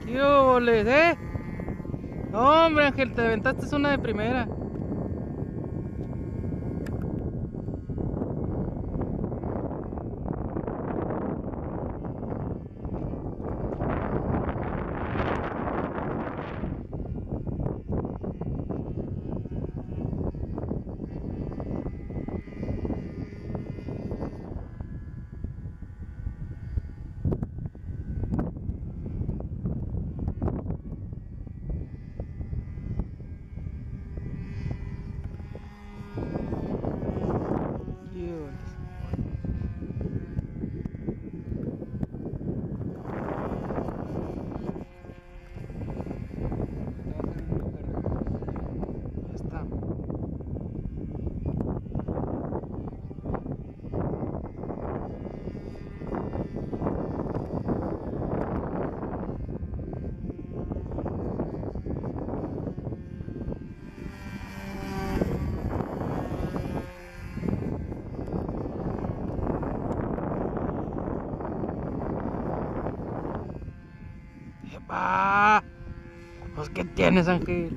¿Qué óboles, eh? Hombre, Ángel, te aventaste una de primera. ¡Epa! Pues, ¿qué tienes, Ángel?